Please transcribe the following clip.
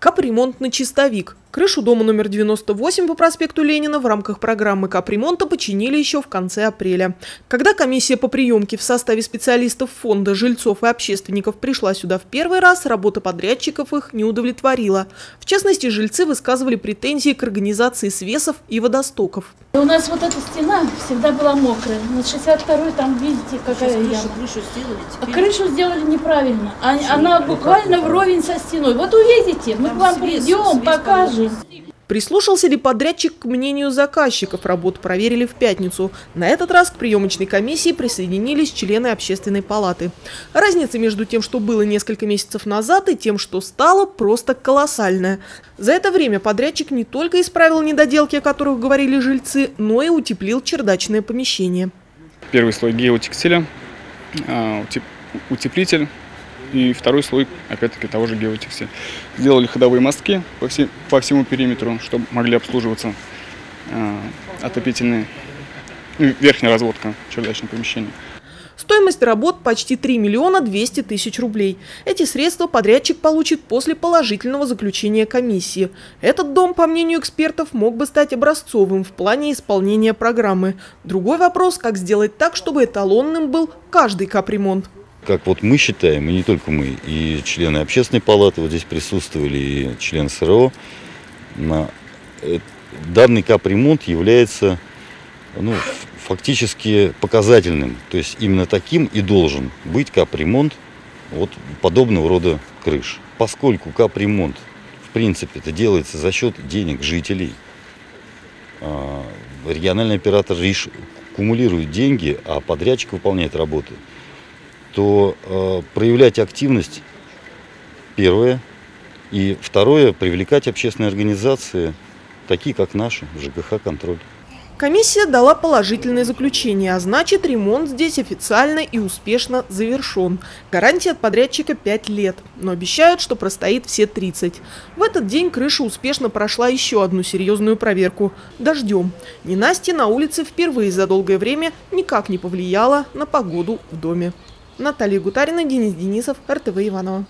Капремонтный чистовик. Крышу дома номер 98 по проспекту Ленина в рамках программы капремонта починили еще в конце апреля. Когда комиссия по приемке в составе специалистов фонда, жильцов и общественников пришла сюда в первый раз, работа подрядчиков их не удовлетворила. В частности, жильцы высказывали претензии к организации свесов и водостоков. У нас вот эта стена всегда была мокрая. На 62-й там, видите, какая Сейчас яма. крышу, крышу сделали, А крышу сделали неправильно. А- Она буквально вровень со стеной. Вот увидите, мы Там к вам свес- придем, свес покажем. Прислушался ли подрядчик к мнению заказчиков? Работу проверили в пятницу. На этот раз к приемочной комиссии присоединились члены общественной палаты. Разница между тем, что было несколько месяцев назад, и тем, что стало, просто колоссальная. За это время подрядчик не только исправил недоделки, о которых говорили жильцы, но и утеплил чердачное помещение. Первый слой геотекстиля, а, утеп- утеплитель и второй слой, опять-таки, того же геотекстиля. Сделали ходовые мостки по, все- по всему периметру, чтобы могли обслуживаться а, отопительные, ну, верхняя разводка чердачного помещения. Стоимость работ почти 3 миллиона 200 тысяч рублей. Эти средства подрядчик получит после положительного заключения комиссии. Этот дом, по мнению экспертов, мог бы стать образцовым в плане исполнения программы. Другой вопрос, как сделать так, чтобы эталонным был каждый капремонт. Как вот мы считаем, и не только мы, и члены общественной палаты вот здесь присутствовали, и члены СРО, э, данный капремонт является ну, фактически показательным. То есть именно таким и должен быть капремонт вот подобного рода крыш. Поскольку капремонт, в принципе, это делается за счет денег жителей, а, региональный оператор лишь кумулирует деньги, а подрядчик выполняет работы, то э, проявлять активность первое, и второе, привлекать общественные организации, такие как наши, ЖКХ «Контроль». Комиссия дала положительное заключение, а значит ремонт здесь официально и успешно завершен. Гарантия от подрядчика 5 лет, но обещают, что простоит все 30. В этот день крыша успешно прошла еще одну серьезную проверку – дождем. Ненастье на улице впервые за долгое время никак не повлияло на погоду в доме. Наталья Гутарина, Денис Денисов, РТВ Иванова.